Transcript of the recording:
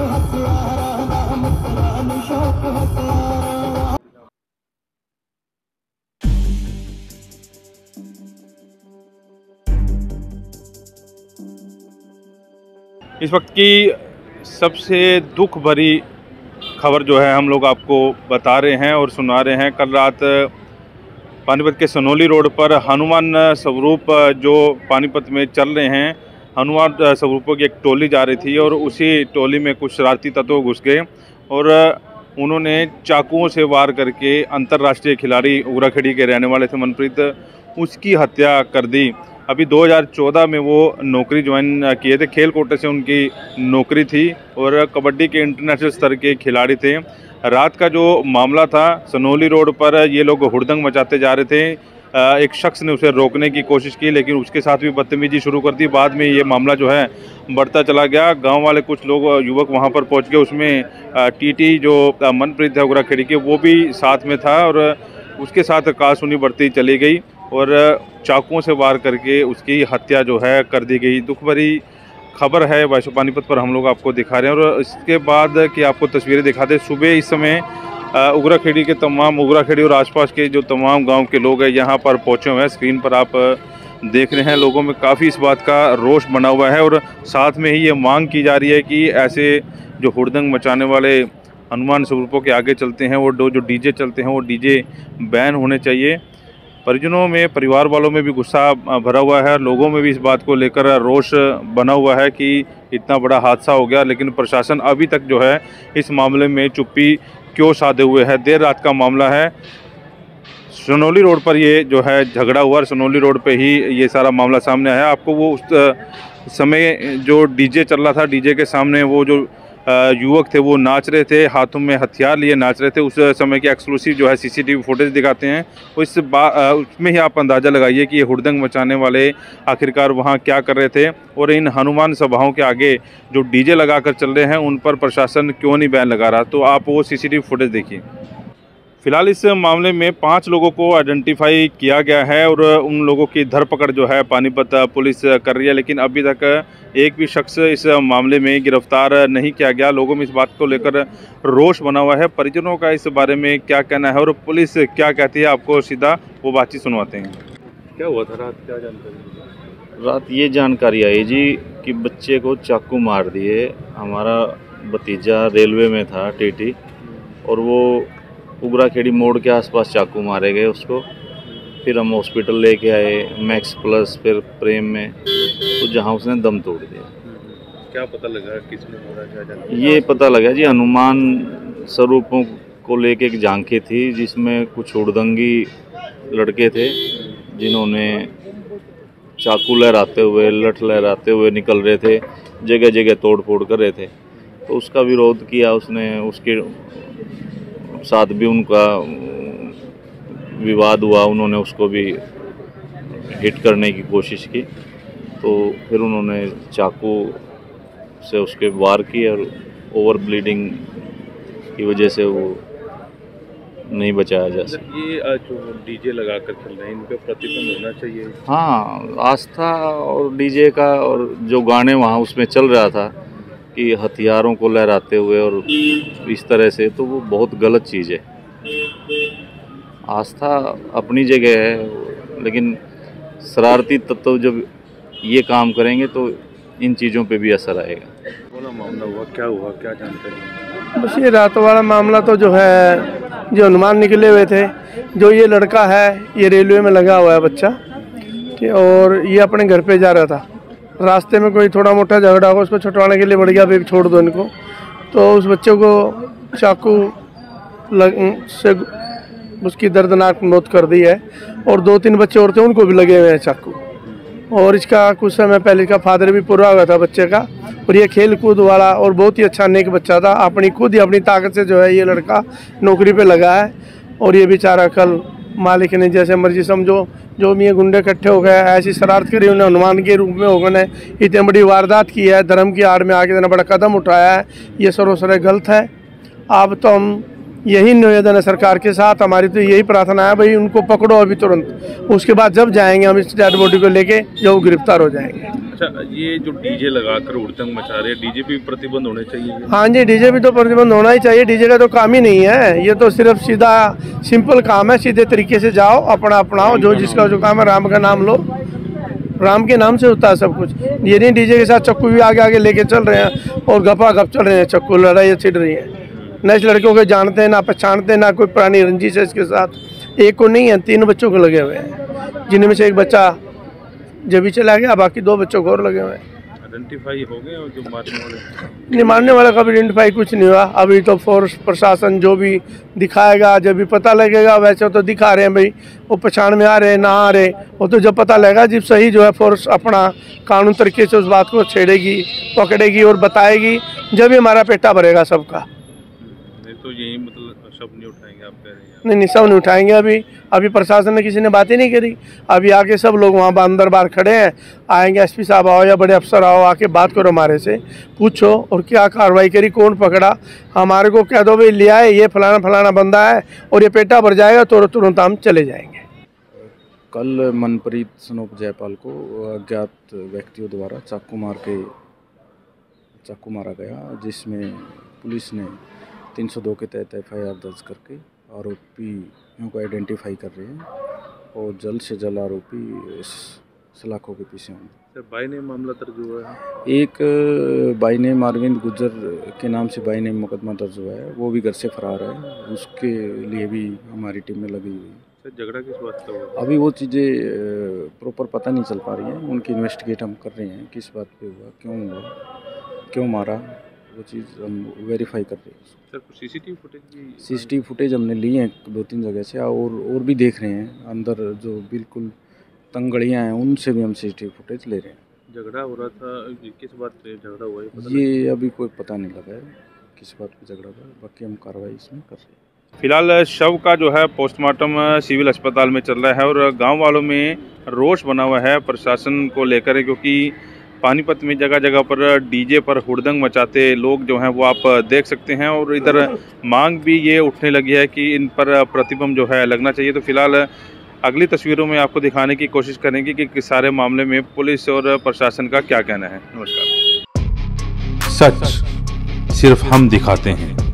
इस वक्त की सबसे दुख भरी खबर जो है हम लोग आपको बता रहे हैं और सुना रहे हैं। कल रात पानीपत के सनोली रोड पर हनुमान स्वरूप जो पानीपत में चल रहे हैं हनुमान स्वरूपों की एक टोली जा रही थी और उसी टोली में कुछ शरारती तत्व घुस गए और उन्होंने चाकुओं से वार करके अंतर्राष्ट्रीय खिलाड़ी उगराखेड़ी के रहने वाले थे मनप्रीत, उसकी हत्या कर दी। अभी 2014 में वो नौकरी ज्वाइन किए थे। खेल कोटे से उनकी नौकरी थी और कबड्डी के इंटरनेशनल स्तर के खिलाड़ी थे। रात का जो मामला था, सनोली रोड पर ये लोग हुड़दंग मचाते जा रहे थे। एक शख्स ने उसे रोकने की कोशिश की, लेकिन उसके साथ भी बदतमीजी शुरू कर दी। बाद में ये मामला जो है, बढ़ता चला गया। गाँव वाले कुछ लोग युवक वहाँ पर पहुँच गए। उसमें टीटी जो मनप्रीत है खेड़ी के, वो भी साथ में था और उसके साथ कासुनी बढ़ती चली गई और चाकुओं से वार करके उसकी हत्या जो है, कर दी गई। दुख भरी खबर है, वैश्व पानीपत पर हम लोग आपको दिखा रहे हैं और इसके बाद कि आपको तस्वीरें दिखाते सुबह इस समय उगरा खेड़ी के तमाम उगरा खेड़ी और आसपास के जो तमाम गाँव के लोग हैं, यहाँ पर पहुँचे हुए हैं। स्क्रीन पर आप देख रहे हैं लोगों में काफ़ी इस बात का रोष बना हुआ है और साथ में ही ये मांग की जा रही है कि ऐसे जो हुड़दंग मचाने वाले हनुमान स्वरूपों के आगे चलते हैं वो जो डीजे चलते हैं, वो डीजे बैन होने चाहिए। परिजनों में, परिवार वालों में भी गुस्सा भरा हुआ है लोगों में भी इस बात को लेकर रोष बना हुआ है कि इतना बड़ा हादसा हो गया, लेकिन प्रशासन अभी तक जो है, इस मामले में चुप्पी क्यों साधे हुए है? देर रात का मामला है। सोनौली रोड पर ये जो है झगड़ा हुआ सोनौली रोड पे ही ये सारा मामला सामने आया। आपको वो उस समय जो डीजे चल रहा था, डीजे के सामने वो जो युवक थे, वो नाच रहे थे, हाथों में हथियार लिए नाच रहे थे। उस समय के एक्सक्लूसिव जो है, सीसीटीवी फुटेज दिखाते हैं। उस बा उसमें ही आप अंदाज़ा लगाइए कि ये हुड़दंग मचाने वाले आखिरकार वहाँ क्या कर रहे थे। और इन हनुमान सभाओं के आगे जो डीजे लगाकर चल रहे हैं, उन पर प्रशासन क्यों नहीं बैन लगा रहा? तो आप वो सीसीटीवी फुटेज देखिए। फ़िलहाल इस मामले में पाँच लोगों को आइडेंटिफाई किया गया है और उन लोगों की धरपकड़ जो है पानीपत पुलिस कर रही है लेकिन अभी तक एक भी शख्स इस मामले में गिरफ़्तार नहीं किया गया। लोगों में इस बात को लेकर रोष बना हुआ है। परिजनों का इस बारे में क्या कहना है और पुलिस क्या कहती है आपको सीधा वो बातचीत सुनवाते हैं। क्या हुआ था? रात क्या जानकारी? रात ये जानकारी आई जी कि बच्चे को चाकू मार दिए। हमारा भतीजा रेलवे में था टीटी और वो उगरा खेड़ी मोड़ के आसपास चाकू मारे गए उसको। फिर हम हॉस्पिटल लेके आए मैक्स प्लस फिर प्रेम में तो जहाँ उसने दम तोड़ दिया। क्या पता लगा किसने मारा ये पता लगा जी हनुमान स्वरूपों को लेके एक झांकी थी जिसमें कुछ उड़दंगी लड़के थे जिन्होंने चाकू लहराते हुए लठ लहराते हुए निकल रहे थे जगह जगह तोड़ फोड़ कर रहे थे। तो उसका विरोध किया उसने उसके साथ भी उनका विवाद हुआ उन्होंने उसको भी हिट करने की कोशिश की। तो फिर उन्होंने चाकू से उसके वार की और ओवर ब्लीडिंग की वजह से वो नहीं बचाया जा मतलब सका। ये जो डीजे लगा कर चल रहे हैं इन पर प्रतिबंध होना चाहिए। हाँ आस्था और डीजे का और जो गाने वहाँ उसमें चल रहा था कि हथियारों को लहराते हुए और इस तरह से तो वो बहुत गलत चीज़ है। आस्था अपनी जगह है लेकिन शरारती तत्व जब ये काम करेंगे तो इन चीज़ों पे भी असर आएगा। बोला मामला हुआ क्या हुआ क्या जानते हैं बस ये रात वाला मामला तो जो है जो हनुमान निकले हुए थे जो ये लड़का है ये रेलवे में लगा हुआ है बच्चा और ये अपने घर पे जा रहा था। रास्ते में कोई थोड़ा मोटा झगड़ा हो, उसको छुटवाने के लिए बढ़ गया भी छोड़ दो इनको। तो उस बच्चे को चाकू लग, से उसकी दर्दनाक मौत कर दी है और दो तीन बच्चे और थे, उनको भी लगे हुए हैं चाकू। और इसका कुछ समय पहले का फादर भी पूरा हुआ था बच्चे का। और ये खेल कूद वाला और बहुत ही अच्छा नेक बच्चा था। अपनी खुद ही अपनी ताकत से जो है ये लड़का नौकरी पे लगा है और ये बेचारा कल मालिक ने जैसे मर्ज़ी समझो, जो भी ये गुंडे इकट्ठे हो गए, ऐसी शरारत करी उन्हें हनुमान के रूप में हो ने। इतनी बड़ी वारदात की है, धर्म की आड़ में आके इतना बड़ा कदम उठाया है। ये सरोसर गलत है। अब तो हम यही निवेदन है सरकार के साथ। हमारी तो यही प्रार्थना है भाई उनको पकड़ो अभी तुरंत। उसके बाद जब जाएँगे हम इस डेड बॉडी को लेके जब गिरफ़्तार हो जाएँगे। अच्छा ये जो डीजे लगाकर उड़तंग मचा रहे हैं डीजे पे भी प्रतिबंध होने चाहिए? हाँ जी डीजे भी तो प्रतिबंध होना ही चाहिए। डीजे का तो काम ही नहीं है। ये तो सिर्फ़ सीधा सिंपल काम है सीधे तरीके से जाओ अपना अपनाओ जो जिसका जो काम है राम का नाम लो। राम के नाम से होता है सब कुछ। ये नहीं डीजे के साथ चक्कू भी आगे आगे लेके चल रहे हैं और गपा गप चल रहे हैं चक्कू लड़ाई छिड़ रही है। न इस लड़कों को जानते हैं ना पहचानते हैं ना कोई पुरानी रंजिश है इसके साथ। एक को नहीं है तीन बच्चों को लगे हुए हैं जिनमें से एक बच्चा जब भी चला गया बाकी दो बच्चों को और लगे हुए हैं। आइडेंटिफाई हो गए और जो मारने वाले नहीं मारने वाला का भी आइडेंटिफाई कुछ नहीं हुआ। अभी तो फोर्स प्रशासन जो भी दिखाएगा जब भी पता लगेगा वैसे तो दिखा रहे हैं भाई वो पहचान में आ रहे हैं ना आ रहे वो तो जब पता लगेगा जब सही जो है फोर्स अपना कानून तरीके से उस बात को छेड़ेगी पकड़ेगी और बताएगी जब ही हमारा पेटा भरेगा सबका। तो यही मतलब शब्द नहीं उठाएँगे आप कह रहे हैं नहीं नहीं सब नहीं उठाएँगे अभी। अभी प्रशासन ने किसी ने बात ही नहीं करी। अभी आके सब लोग वहाँ अंदर बाहर खड़े हैं। आएँगे एसपी साहब आओ या बड़े अफसर आओ आके बात करो हमारे से। पूछो और क्या कार्रवाई करी कौन पकड़ा? हमारे को कह दो भाई लिया है ये फलाना फलाना बंदा है और ये पेटा भर जाएगा तो तुरंत हम चले जाएँगे। कल मनप्रीत सनोप जयपाल को अज्ञात व्यक्तियों द्वारा चाकू मार के चाकू मारा गया जिसमें पुलिस ने 302 के तहत एफआईआर दर्ज करके आरोपियों को आइडेंटिफाई कर रहे हैं और जल्द से जल्द आरोपी इस सलाखों के पीछे होंगे। सर बाई ने मामला दर्ज हुआ है? एक बाई नेम अरविंद गुज्जर के नाम से बाई नेम मुकदमा दर्ज हुआ है। वो भी घर से फरार है। उसके लिए भी हमारी टीम में लगी हुई है। सर झगड़ा किस बात का हुआ? अभी वो चीज़ें प्रॉपर पता नहीं चल पा रही हैं। उनकी इन्वेस्टिगेट हम कर रहे हैं। किस बात पे हुआ? क्यों हुआ? क्यों मारा? वो चीज़ हम वेरीफाई कर रहे हैं। सर कुछ सीसीटीवी फुटेज भी सीसीटीवी फुटेज हमने ली हैं दो तीन जगह से और और भी देख रहे हैं। अंदर जो बिल्कुल तंगड़ियाँ हैं उनसे भी हम सीसीटीवी फुटेज ले रहे हैं। झगड़ा हो रहा था किस बात पे झगड़ा हुआ है? ये अभी कोई पता नहीं लगा है किस बात पे झगड़ा हुआ है बाकी हम कार्रवाई इसमें कर रहे हैं। फ़िलहाल शव का जो है पोस्टमार्टम सिविल अस्पताल में चल रहा है और गाँव वालों में रोष बना हुआ है प्रशासन को लेकर क्योंकि पानीपत में जगह जगह पर डीजे पर हुड़दंग मचाते लोग जो हैं वो आप देख सकते हैं और इधर मांग भी ये उठने लगी है कि इन पर प्रतिबंध जो है लगना चाहिए। तो फ़िलहाल अगली तस्वीरों में आपको दिखाने की कोशिश करेंगे कि किस सारे मामले में पुलिस और प्रशासन का क्या कहना है। नमस्कार। सच सिर्फ़ हम दिखाते हैं।